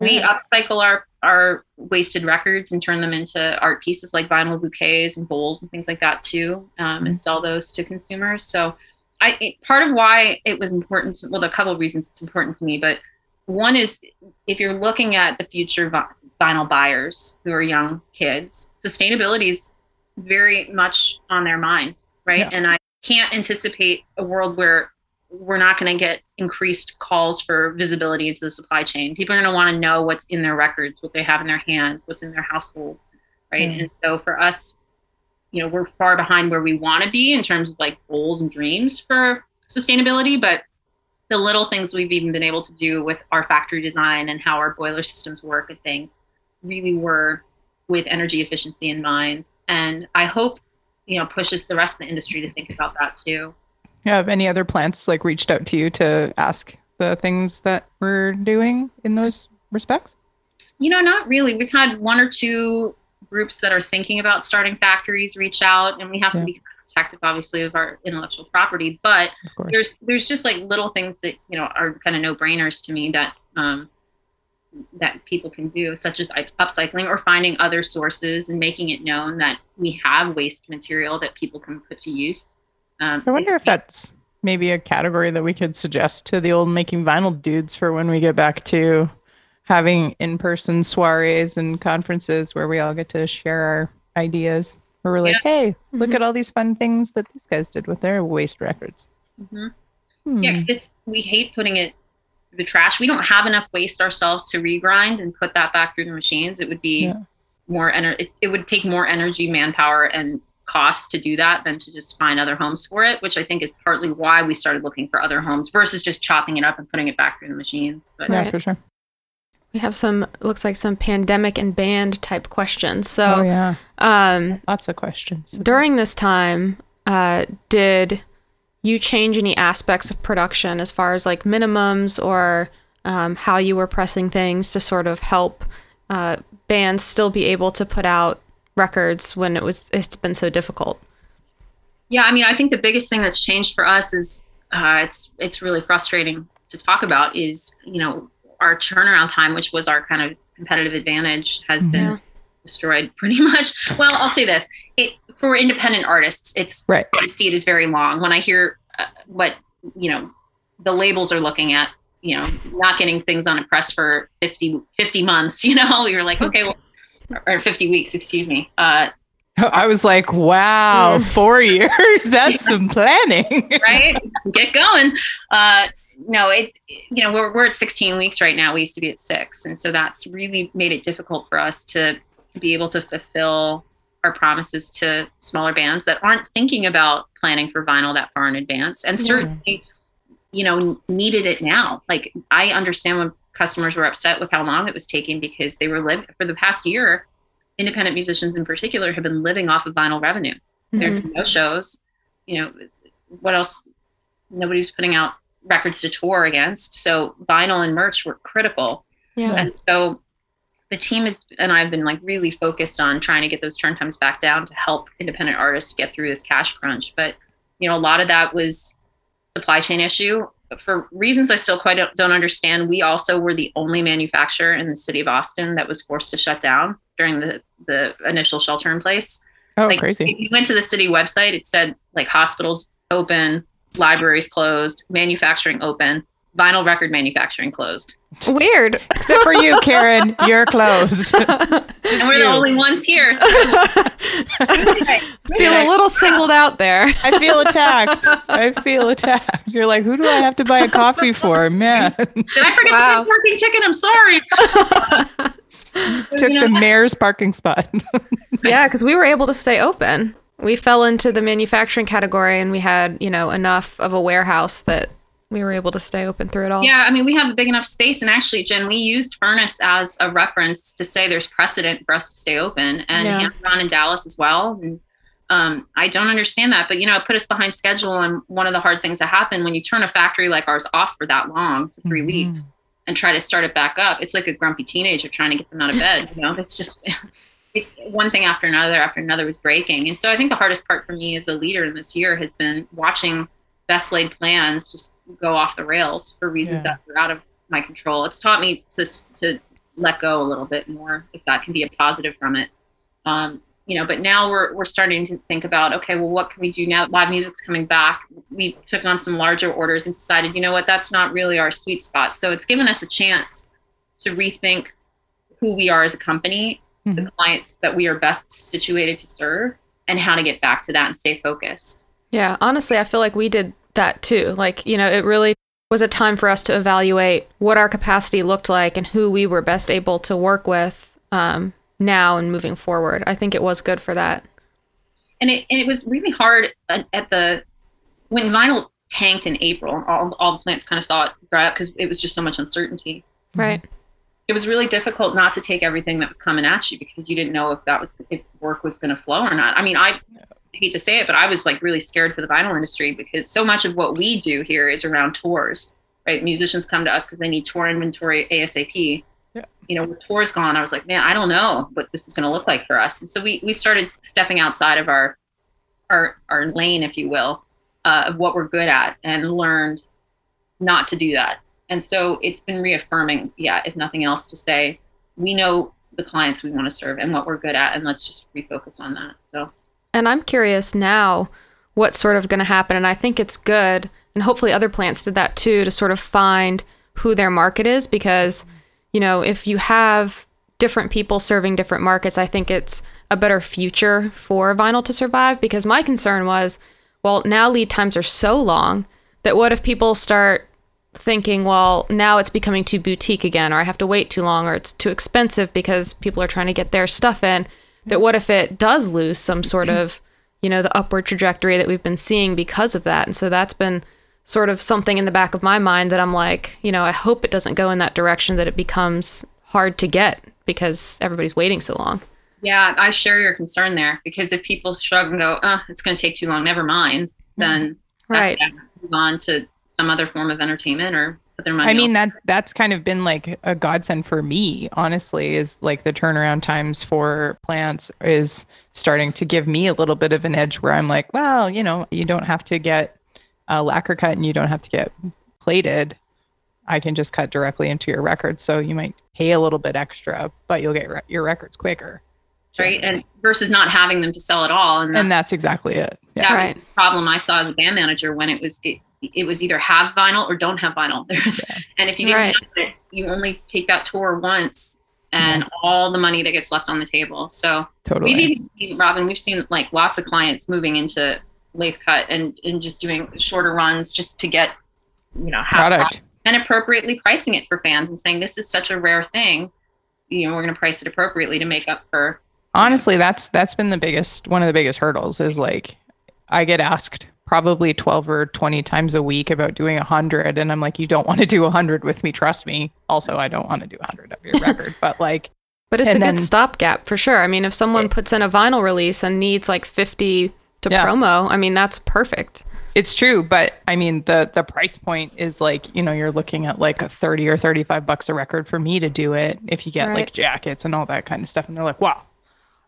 We Yeah. upcycle our our wasted records and turn them into art pieces like vinyl bouquets and bowls and things like that too, um, and sell those to consumers. So, I it, part of why it was important. To, well, a couple of reasons it's important to me, but one is if you're looking at the future vinyl buyers who are young kids, sustainability is very much on their mind, right? Yeah. And I can't anticipate a world where we're not going to get increased calls for visibility into the supply chain. People are going to want to know what's in their records, what they have in their hands, what's in their household, right? Mm. And so for us, you know, we're far behind where we want to be in terms of like goals and dreams for sustainability, but the little things we've even been able to do with our factory design and how our boiler systems work and things really were with energy efficiency in mind. And I hope, you know, pushes the rest of the industry to think about that too. Yeah, have any other plants like reached out to you to ask the things that we're doing in those respects? You know, not really. We've had one or two groups that are thinking about starting factories reach out, and we have Yeah. to be protective, obviously, of our intellectual property. But there's there's just like little things that you know are kind of no brainers to me that um, that people can do, such as upcycling or finding other sources and making it known that we have waste material that people can put to use. Um, I wonder if that's maybe a category that we could suggest to the old making vinyl dudes for when we get back to having in-person soirees and conferences where we all get to share our ideas. Where we're like, hey, look at all these fun things that these guys did with their waste records. Mhm. Hmm. Yeah, 'cause it's we hate putting it through the trash. We don't have enough waste ourselves to regrind and put that back through the machines. It would be Yeah. more ener- it, it would take more energy, manpower, and cost to do that than to just find other homes for it, which I think is partly why we started looking for other homes versus just chopping it up and putting it back through the machines. But Yeah, Right. for sure. We have some looks like some pandemic and band type questions. So oh yeah, um lots of questions. during this time, uh, did you change any aspects of production as far as like minimums or um, how you were pressing things to sort of help uh, bands still be able to put out records when it was it's been so difficult? Yeah, I mean, I think the biggest thing that's changed for us is uh, it's it's really frustrating to talk about is you know our turnaround time, which was our kind of competitive advantage, has been destroyed pretty much. Well, I'll say this: it for independent artists, it's Right. I see it as very long. When I hear uh, what you know the labels are looking at, you know, not getting things on a press for 50, 50 months, you know, you're like, okay, well, or 50 weeks, excuse me. Uh, I was like, wow, four years? That's some planning. right? Get going. Uh, no, it, you know, we're, we're at 16 weeks right now. We used to be at six. And so that's really made it difficult for us to be able to fulfill our promises to smaller bands that aren't thinking about planning for vinyl that far in advance and Yeah. certainly, you know, needed it now. Like I understand when customers were upset with how long it was taking because they were living for the past year. Independent musicians in particular have been living off of vinyl revenue. There Mhm. have been no shows. You know, what else? Nobody was putting out records to tour against. So vinyl and merch were critical. Yeah. And so the team is and I've been like really focused on trying to get those turn times back down to help independent artists get through this cash crunch. But you know, a lot of that was supply chain issue. For reasons I still quite don't- don't understand, we also were the only manufacturer in the city of Austin that was forced to shut down during the, the initial shelter in place Oh, like crazy. if you went to the city website it said like hospitals open libraries closed manufacturing open vinyl record manufacturing closed Weird. Except for you, Caren. You're closed. and we're the only ones here Feel a little singled out there. I feel attacked. I feel attacked. You're like, who do I have to buy a coffee for? Man, did i forget Wow. the parking ticket i'm sorry took You the know, mayor's parking spot. yeah, because we were able to stay open. We fell into the manufacturing category and we had, you know, enough of a warehouse that we were able to stay open through it all. yeah i mean we have a big enough space and actually Jenn we used furnace as a reference to say there's precedent for us to stay open and Yeah. Amazon in dallas as well and um, i don't understand that but you know it put us behind schedule and one of the hard things that happen when you turn a factory like ours off for that long for 3 Mhm. weeks and try to start it back up it's like a grumpy teenager trying to get them out of bed you know it's just it, one thing after another after another was breaking. And so I think the hardest part for me as a leader in this year has been watching best laid plans just go off the rails for reasons Yeah. that are out of my control. It's taught me to to let go a little bit more, if that can be a positive from it. Um, you know, but now we're we're starting to think about okay, well, what can we do now? Live music's coming back. We took on some larger orders and decided, you know what, that's not really our sweet spot. So it's given us a chance to rethink who we are as a company, the Mhm. clients that we are best situated to serve, and how to get back to that and stay focused. Yeah, honestly, I feel like we did that too. Like, you know, it really was a time for us to evaluate what our capacity looked like and who we were best able to work with um, now and moving forward. I think it was good for that. and it, and it was really hard at, at the when vinyl tanked in April. All, all the plants kind of saw it dry up because it was just so much uncertainty. Right. It was really difficult not to take everything that was coming at you because you didn't know if that was if work was going to flow or not. I mean, I hate to say it, but I was like really scared for the vinyl industry because so much of what we do here is around tours. Right, musicians come to us because they need tour inventory ASAP. Yeah. You know, with tours gone, I was like, man, I don't know what this is going to look like for us. And so we we started stepping outside of our our our lane, if you will, uh, of what we're good at, and learned not to do that. And so it's been reaffirming, yeah, if nothing else, to say we know the clients we want to serve and what we're good at, and let's just refocus on that. So And I'm curious now what's sort of going to happen. And I think it's good. And hopefully other plants did that too to sort of find who their market is because, you know, if you have different people serving different markets, I think it's a better future for vinyl to survive because my concern was, well, now lead times are so long that what if people start thinking, well, now it's becoming too boutique again, or I have to wait too long, or it's too expensive because people are trying to get their stuff in. That what if it does lose some sort of, you know, the upward trajectory that we've been seeing because of that? And so that's been sort of something in the back of my mind that I'm like, you know, I hope it doesn't go in that direction that it becomes hard to get because everybody's waiting so long. yeah, I share your concern there because if people shrug and go, "Uh, it's going to take too long," never mind, then Right. move on to some other form of entertainment or put their money. I mean that that's kind of been like a godsend for me, honestly, is like the turnaround times for plants is starting to give me a little bit of an edge where I'm like, well, you know, you don't have to get a lacquer cut and you don't have to get plated. I can just cut directly into your record. So you might pay a little bit extra, but you'll get re- your records quicker. Right, and versus not having them to sell at all, and that's, And that's exactly it. Yeah. that Right. was the problem I saw as a band manager when it was it, it was either have vinyl or don't have vinyl. There's and if you didn't Right. have it, you only take that tour once and all the money that gets left on the table. So Totally. we've even seen Robyn, we've seen like lots of clients moving into lathe cut and, and just doing shorter runs just to get you know have Product. and appropriately pricing it for fans and saying this is such a rare thing. You know, we're gonna price it appropriately to make up for honestly that's that's been the biggest one of the biggest hurdles is like i get asked probably 12 or 20 times a week about doing 100 and i'm like you don't want to do 100 with me trust me also i don't want to do 100 of your record but like But it's a then- good stopgap for sure. I mean, if someone puts in a vinyl release and needs like 50 to Yeah. promo, I mean, that's perfect. it's true but i mean the the price point is like you know you're looking at like a 30 or 35 bucks a record for me to do it if you get Right. like jackets and all that kind of stuff and they're like wow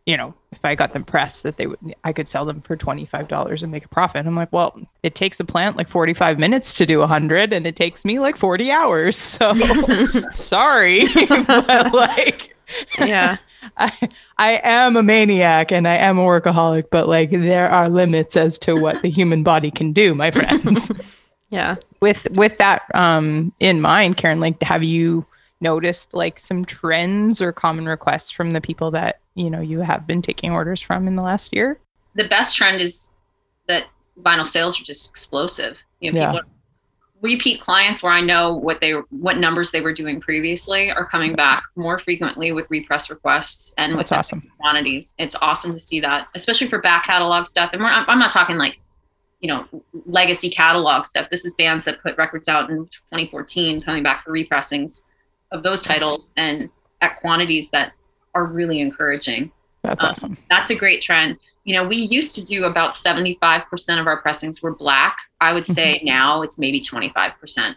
you know if i got them pressed that they would i could sell them for $25 and make a profit i'm like well it takes a plant like 45 minutes to do a 100 and it takes me like 40 hours so sorry but like Yeah. I, I am a maniac and I am a workaholic, but like there are limits as to what the human body can do, my friends. yeah. with with that um in mind, Caren, like have you noticed like some trends or common requests from the people that you know you have been taking orders from in the last year? the best trend is that vinyl sales are just explosive. You know, Yeah. repeat clients where I know what they what numbers they were doing previously are coming back more frequently with repress requests and with That's awesome. quantities. It's awesome to see that, especially for back catalog stuff. And we're, I'm I'm not talking like, you know, legacy catalog stuff. This is bands that put records out in 2014 coming back for repressings of those titles and at quantities that are really encouraging That's Um, awesome. that's a great trend. You know, we used to do about 75% of our pressings were black. I would say now it's maybe 25%.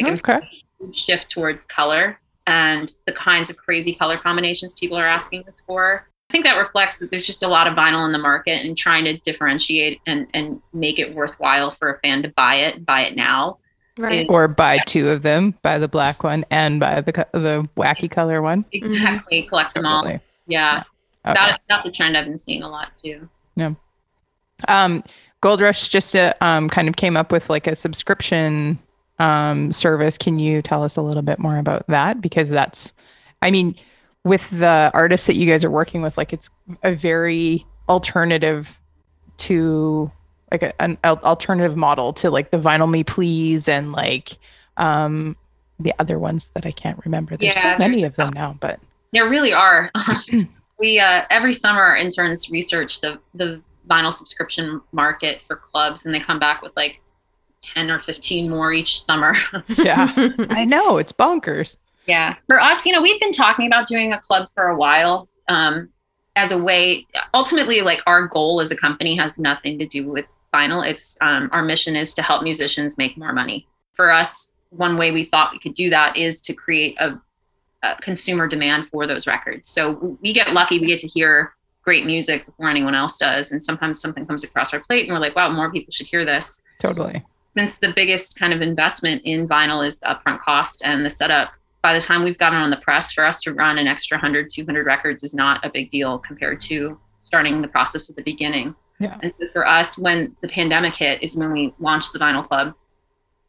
Like Okay. a shift towards color and the kinds of crazy color combinations people are asking us for. I think that reflects that there's just a lot of vinyl in the market and trying to differentiate and, and make it worthwhile for a fan to buy it, buy it now. Right. Or buy two of them, buy the black one and buy the the wacky color one. Exactly. Collect them all. Totally. Yeah. Okay. That, that's a trend I've been seeing a lot too. Um, Gold Rush just uh, um, kind of came up with like a subscription um, service. Can you tell us a little bit more about that? Because that's, I mean, with the artists that you guys are working with, like it's a very alternative to like a, an alternative model to like the Vinyl Me Please and like um, the other ones that I can't remember. There's Yeah, so many there's of them now, but There really are. we uh, every summer our interns research the the vinyl subscription market for clubs, and they come back with like ten or fifteen more each summer. yeah, I know it's bonkers. yeah, for us, you know, we've been talking about doing a club for a while. Um, as a way, ultimately, like our goal as a company has nothing to do with vinyl. It's um, our mission is to help musicians make more money. For us, one way we thought we could do that is to create a uh, consumer demand for those records. So we get lucky, we get to hear great music before anyone else does. And sometimes something comes across our plate and we're like, wow, more people should hear this. Totally. Since the biggest kind of investment in vinyl is the upfront cost and the setup, by the time we've gotten on the press, for us to run an extra 100, 200 records is not a big deal compared to starting the process at the beginning. Yeah. And so for us, when the pandemic hit, is when we launched the Vinyl Club.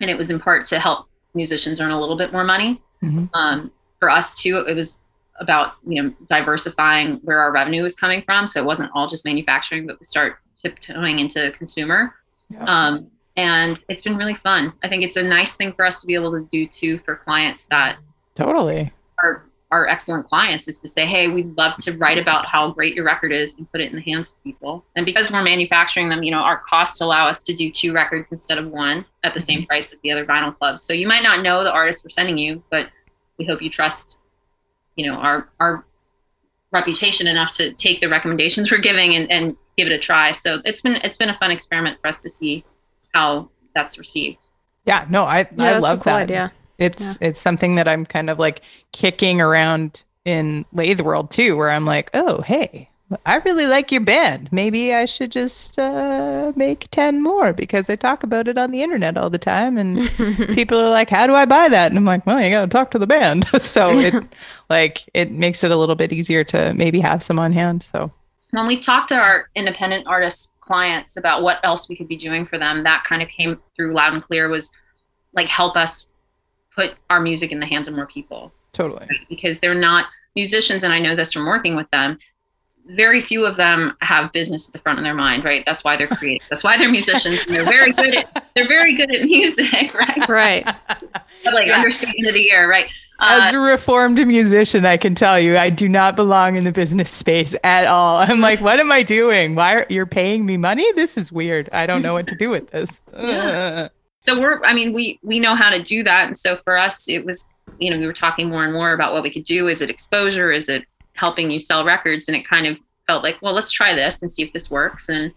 And it was in part to help musicians earn a little bit more money Mhm. um, for us too it was about you know diversifying where our revenue was coming from so it wasn't all just manufacturing but we start tiptoeing into consumer Yeah. um, and it's been really fun i think it's a nice thing for us to be able to do too for clients that Totally. are are excellent clients is to say hey we'd love to write about how great your record is and put it in the hands of people and because we're manufacturing them you know our costs allow us to do two records instead of one at the same mm-hmm. price as the other vinyl clubs so you might not know the artist we're sending you but we hope you trust you know our our reputation enough to take the recommendations we're giving and, and give it a try so it's been it's been a fun experiment for us to see how that's received Yeah. No, I Yeah, I that's love a cool that. idea. It's it's something that I'm kind of like kicking around in lathe world too, where I'm like, oh hey, I really like your band. Maybe I should just uh, make ten more because I talk about it on the internet all the time, and people are like, how do I buy that? And I'm like, well, you got to talk to the band. so it like it makes it a little bit easier to maybe have some on hand. So when we talked to our independent artist clients about what else we could be doing for them that kind of came through loud and clear was like help us put our music in the hands of more people totally. because they're not musicians and i know this from working with them very few of them have business at the front of their mind right that's why they're creative that's why they're musicians and they're very good at they're very good at music right Right. like Yeah. understatement of the year right As Uh, a reformed musician, I can tell you I do not belong in the business space at all. I'm like, what am I doing? Why are you're paying me money? This is weird. I don't know what to do with this. Yeah. So we're i mean we we know how to do that. And so for us it was you know we were talking more and more about what we could do. Is it exposure? Is it helping you sell records? And it kind of felt like well let's try this and see if this works. And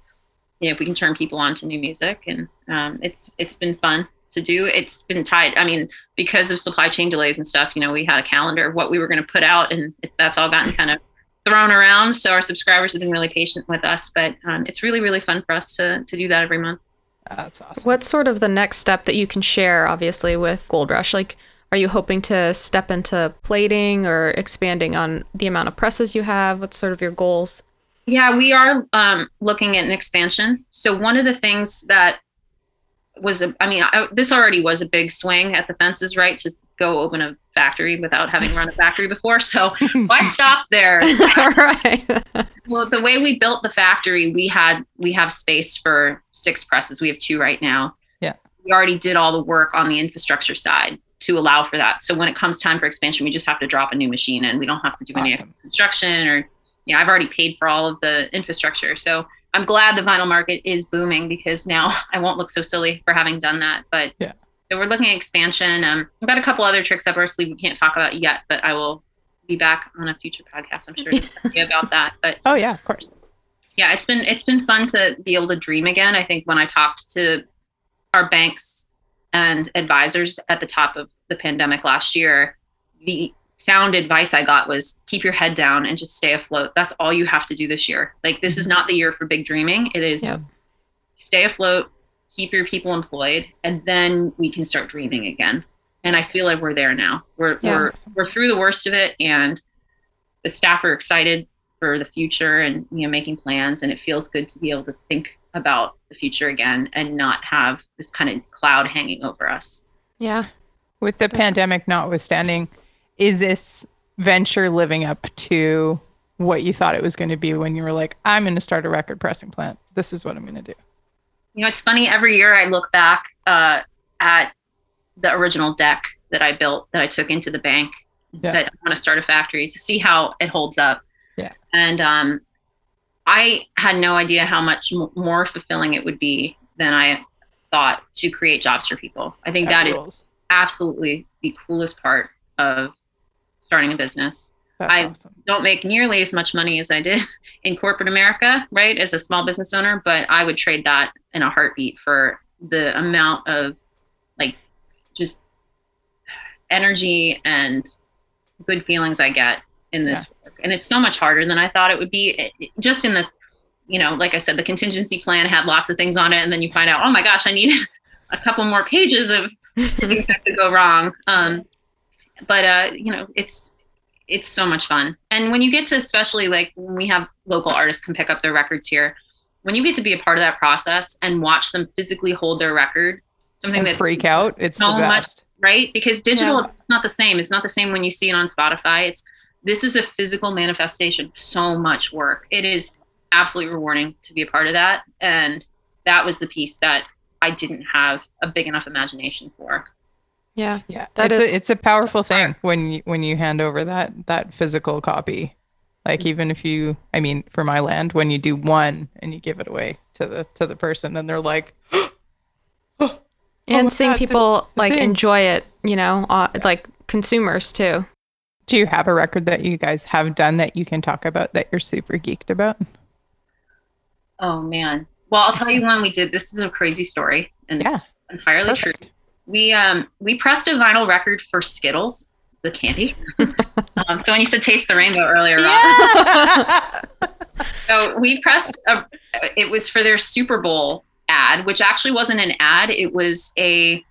you know if we can turn people on to new music. And um, it's it's been fun to do. It's been tied i mean because of supply chain delays and stuff you know we had a calendar of what we were going to put out and that's all gotten kind of thrown around. So our subscribers have been really patient with us. But um, it's really really fun for us to to do that every month That's awesome. What's sort of the next step that you can share, obviously, with Gold Rush? Like, are you hoping to step into plating or expanding on the amount of presses you have? What's sort of your goals? Yeah, we are um, looking at an expansion. So one of the things that was, a, I mean, I, this already was a big swing at the fences, right? To go open a factory without having run a factory before. So why stop there? right. well, the way we built the factory, we had we have space for six presses. We have two right now. Yeah. We already did all the work on the infrastructure side to allow for that. So when it comes time for expansion, we just have to drop a new machine and we don't have to do any construction or you know, I've already paid for all of the infrastructure. So I'm glad the vinyl market is booming because now I won't look so silly for having done that. But Yeah. So we're looking at expansion. Um, we've got a couple other tricks up our sleeve we can't talk about yet, but I will be back on a future podcast. I'm sure about that. But Oh yeah, of course. yeah, it's been it's been fun to be able to dream again. I think when I talked to our banks and advisors at the top of the pandemic last year, the sound advice I got was keep your head down and just stay afloat. That's all you have to do this year. Like this is not the year for big dreaming. It is Yep. stay afloat, keep your people employed, and then we can start dreaming again. And I feel like we're there now. We're Yeah. we're we're through the worst of it and the staff are excited for the future and you know making plans and it feels good to be able to think about the future again and not have this kind of cloud hanging over us. Yeah. With the pandemic notwithstanding, is this venture living up to what you thought it was going to be when you were like, I'm going to start a record pressing plant? This is what I'm going to do. You know, it's funny. Every year I look back uh, at the original deck that I built that I took into the bank and Yeah. said, I want to start a factory to see how it holds up. Yeah. And um, I had no idea how much m- more fulfilling it would be than I thought to create jobs for people. I think that is absolutely the coolest part of starting a business. That's I- awesome. don't make nearly as much money as I did in corporate America, right, as a small business owner, but I would trade that in a heartbeat for the amount of like just energy and good feelings I get in this work. And it's so much harder than I thought it would be. It- it- just in the, you know, like I said, the contingency plan had lots of things on it. And then you find out, oh my gosh, I need a couple more pages of things that could go wrong. Um, but, uh, you know, it's, it's so much fun. And when you get to, especially like when we have local artists can pick up their records here, when you get to be a part of that process and watch them physically hold their record, something that freak out. It's so the much- right? Because digital Yeah. it's not the same. It's not the same when you see it on Spotify. It's this is a physical manifestation of so much work. It is absolutely rewarding to be a part of that. And that was the piece that I didn't have a big enough imagination for. Yeah. Yeah, That it's is- a it's a powerful thing when you when you hand over that that physical copy. Like even if you, I mean, for my land, when you do one and you give it away to the to the person, and they're like, And my seeing God, people like thing. enjoy it, you know, uh, like consumers too. "Do you have a record that you guys have done that you can talk about that you're super geeked about?" Oh man. Well, I'll tell you one we did. This is a crazy story and it's entirely true. We um we pressed a vinyl record for Skittles, the candy. um, so when you said taste the rainbow earlier, Rob, So we pressed a, it was for their Super Bowl ad, which actually wasn't an ad. It was a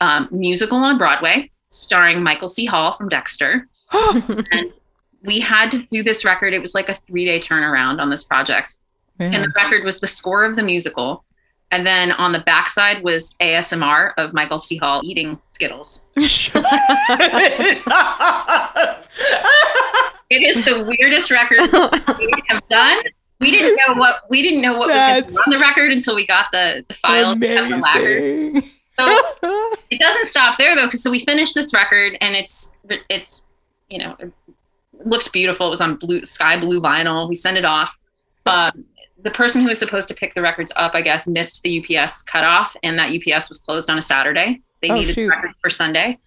um, musical on Broadway starring Michael C. Hall from Dexter. and we had to do this record. It was like a three day turnaround on this project. And the record was the score of the musical. And then on the backside was ASMR of Michael C. Hall eating Skittles. It is the weirdest record we have done. We didn't know what we didn't know what was to be on the record until we got the, the file and the lacquer. So it doesn't stop there though, because so we finished this record and it's it's you know it looked beautiful. It was on blue sky blue vinyl. We sent it off. Um, the person who was supposed to pick the records up, I guess, missed the UPS cutoff, and that UPS was closed on a Saturday. They Oh, needed shoot. records for Sunday.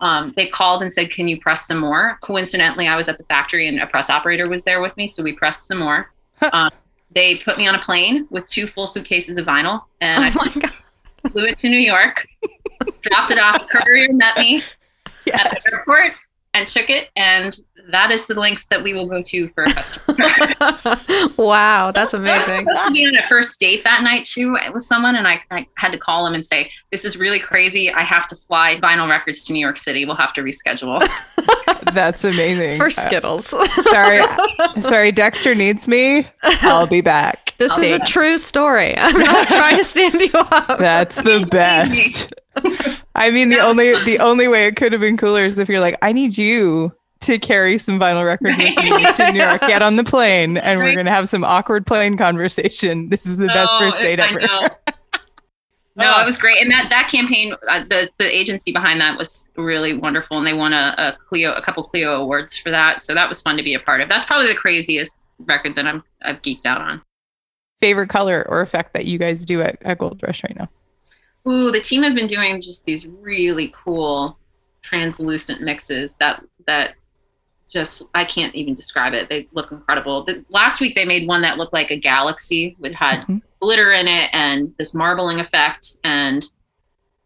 Um, they called and said, "Can you press some more?" Coincidentally, I was at the factory and a press operator was there with me, so we pressed some more. um, they put me on a plane with two full suitcases of vinyl, and I oh my god. flew it to New York, dropped it off. A courier met me at the airport and took it, and that is the links that we will go to for a customer. wow, that's I was amazing. to be on a first date that night too with someone, and I, I had to call him and say, "This is really crazy. I have to fly vinyl records to New York City. We'll have to reschedule." That's amazing. For Uh, Skittles. sorry, sorry. Dexter needs me. I'll be back. This is a Thank- true story. I'm not trying to stand you up. That's the best. I mean, the only the only way it could have been cooler is if you're like, I need you to carry some vinyl records with me to New York. Get on the plane, and we're gonna have some awkward plane conversation. This is the best first date I ever. No, it was great, and that that campaign, uh, the the agency behind that was really wonderful, and they won a, a Clio, a couple Clio awards for that. So that was fun to be a part of. That's probably the craziest record that I'm I've geeked out on. Favorite color or effect that you guys do at, at Gold Rush right now? Ooh, the team have been doing just these really cool translucent mixes that that just I can't even describe it. They look incredible. The, last week they made one that looked like a galaxy with had Mhm. Glitter in it and this marbling effect and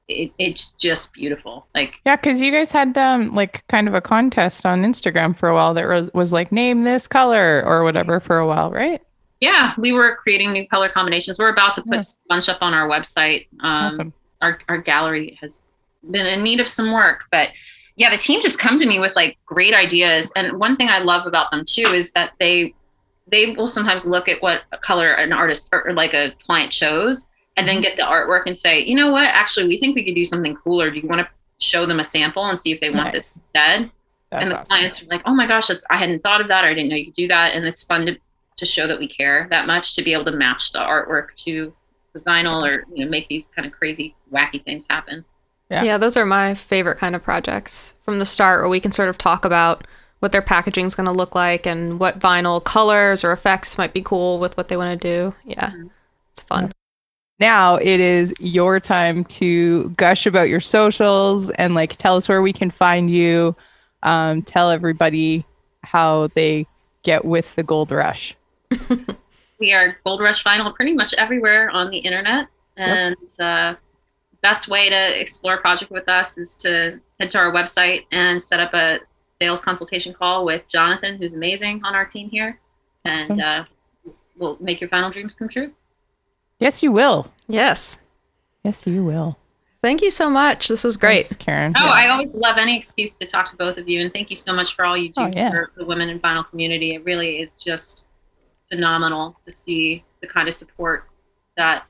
it, it's just beautiful. Like Yeah, because you guys had um like kind of a contest on Instagram for a while that was, was like name this color or whatever for a while, right? yeah, we were creating new color combinations. We're about to put Yeah. a bunch up on our website. Um, awesome. our, our gallery has been in need of some work but yeah the team just come to me with like great ideas and one thing i love about them too is that they they will sometimes look at what color an artist or, or like a client chose and then mm-hmm. get the artwork and say you know what actually we think we could do something cooler do you want to show them a sample and see if they want this Nice. instead and the awesome. clients are like oh my gosh that's i hadn't thought of that or i didn't know you could do that and it's fun to, to show that we care that much to be able to match the artwork to the vinyl or you know make these kind of crazy wacky things happen Yeah. Yeah. those are my favorite kind of projects from the start where we can sort of talk about what their packaging is going to look like and what vinyl colors or effects might be cool with what they want to do. Yeah. It's fun. now it is your time to gush about your socials and like tell us where we can find you um, tell everybody how they get with the gold rush we are Gold Rush Vinyl pretty much everywhere on the internet. And uh, best way to explore a project with us is to head to our website and set up a sales consultation call with Jonathan, who's amazing on our team here, and Awesome. uh, we'll make your final dreams come true. yes you will Yes. yes you will Thank you so much. This was great. Thanks, Caren Oh, Yeah. I always love any excuse to talk to both of you, and thank you so much for all you do Oh, yeah. for the women in vinyl community. It really is just phenomenal to see the kind of support that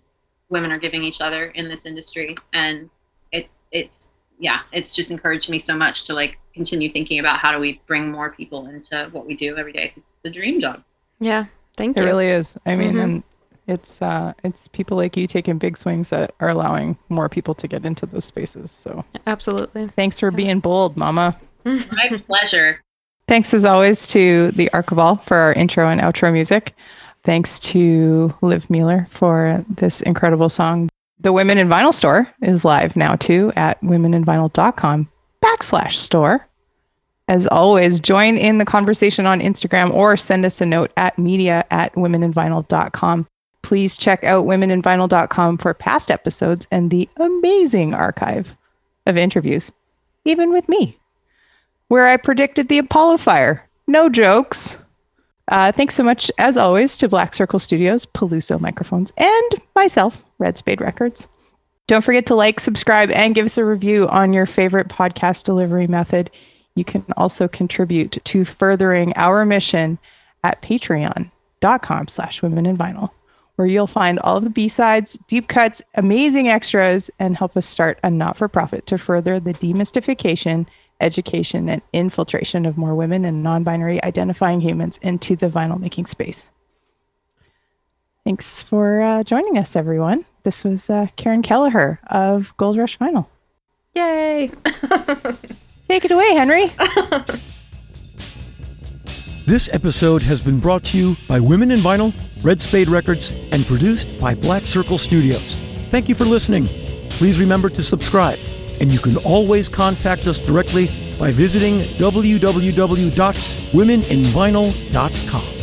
women are giving each other in this industry, and it it's yeah, it's just encouraged me so much to like continue thinking about how do we bring more people into what we do every day because it's a dream job. Yeah. Thank It you. It really is. I mean, Mhm. and it's uh, it's people like you taking big swings that are allowing more people to get into those spaces. So Absolutely. thanks for being bold, Mama. My pleasure. Thanks as always to the Arc Of All for our intro and outro music. Thanks to Liv Mueller for this incredible song. The Women in Vinyl store is live now too at womeninvinyl.com backslash store. As always, join in the conversation on Instagram or send us a note at media at womeninvinyl.com. Please check out womeninvinyl.com for past episodes and the amazing archive of interviews, even with me where I predicted the Apollo fire. No jokes. Uh, thanks so much, as always, to Black Circle Studios, Peluso Microphones, and myself, Red Spade Records. Don't forget to like, subscribe, and give us a review on your favorite podcast delivery method. You can also contribute to furthering our mission at patreon.com slash women in vinyl, where you'll find all of the B-sides, deep cuts, amazing extras, and help us start a not-for-profit to further the demystification education and infiltration of more women and non binary identifying humans into the vinyl making space. Thanks for uh, joining us, everyone. This was uh, Caren Kelleher of Gold Rush Vinyl. Yay. Take it away, Henry. This episode has been brought to you by Women in Vinyl, Red Spade Records, and produced by Black Circle Studios. Thank you for listening. Please remember to subscribe, and you can always contact us directly by visiting www.womeninvinyl.com.